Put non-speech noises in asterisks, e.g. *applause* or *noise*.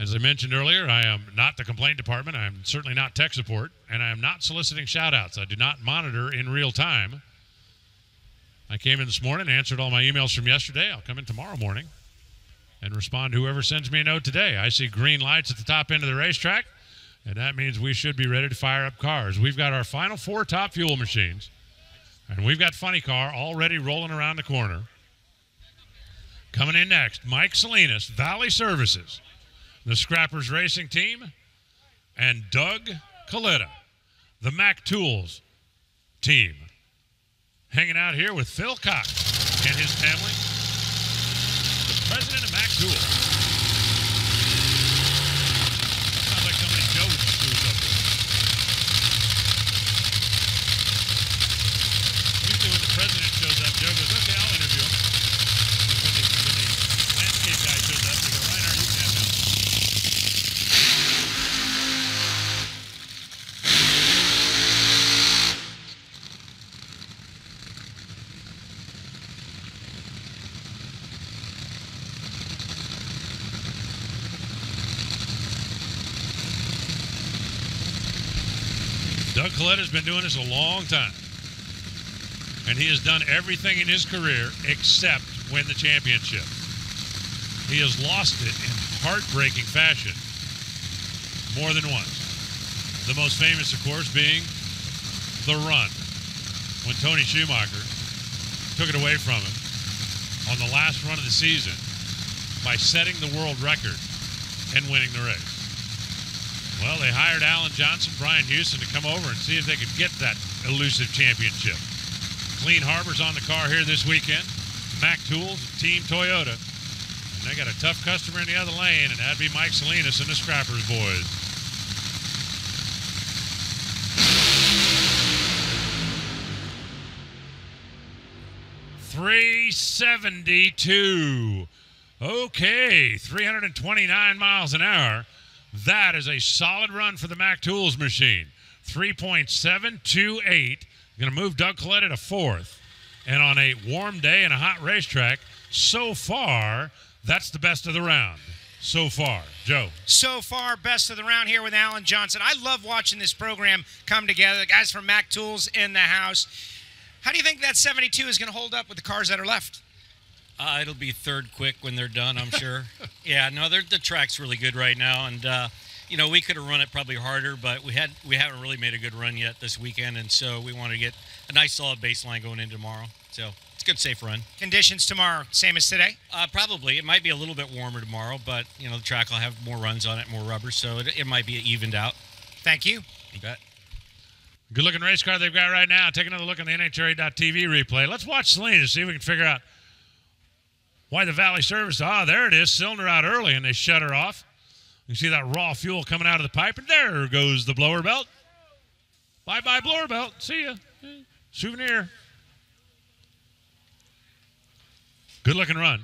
As I mentioned earlier, I am not the complaint department. I am certainly not tech support, and I am not soliciting shout outs. I do not monitor in real time. I came in this morning, answered all my emails from yesterday. I'll come in tomorrow morning and respond to whoever sends me a note today. I see green lights at the top end of the racetrack, and that means we should be ready to fire up cars. We've got our final four top fuel machines, and we've got Funny Car already rolling around the corner. Coming in next, Mike Salinas, Valley Services the Scrappers Racing Team, and Doug Kalitta, the Mac Tools team. Hanging out here with Phil Cox and his family, the president of Mac Tools. Sounds like somebody Joe screws up with. Usually when the president shows up, Joe goes, okay, I'll interview him. And when the, when the landscape guy shows up, they go, Reinhardt, you can have him. Doug Kalitta's been doing this a long time. And he has done everything in his career except win the championship. He has lost it in heartbreaking fashion more than once. The most famous, of course, being the run when Tony Schumacher took it away from him on the last run of the season by setting the world record and winning the race. Well, they hired Alan Johnson, Brian Husen to come over and see if they could get that elusive championship. Clean Harbor's on the car here this weekend. Mac Tools, Team Toyota. And they got a tough customer in the other lane, and that'd be Mike Salinas and the Scrappers boys. Three seventy-two. Okay, 329 miles an hour. That is a solid run for the Mac Tools machine. 3.728. Going to move Doug Kalitta to fourth. And on a warm day and a hot racetrack, so far, that's the best of the round. So far. Joe. So far, best of the round here with Alan Johnson. I love watching this program come together. The guys from Mac Tools in the house. How do you think that 72 is going to hold up with the cars that are left? Uh, it'll be third quick when they're done, I'm *laughs* sure. Yeah, no, the track's really good right now, and uh, you know we could have run it probably harder, but we had we haven't really made a good run yet this weekend, and so we want to get a nice solid baseline going in tomorrow. So it's a good safe run. Conditions tomorrow, same as today? Uh, probably it might be a little bit warmer tomorrow, but you know the track will have more runs on it, more rubber, so it, it might be evened out. Thank you. You bet. Good looking race car they've got right now. Take another look on the NHRA.TV replay. Let's watch Salinas, see if we can figure out why the Valley Service. Ah, there it is. Cylinder out early, and they shut her off. You see that raw fuel coming out of the pipe, and there goes the blower belt. Bye bye, blower belt. See ya. Souvenir. Good looking run.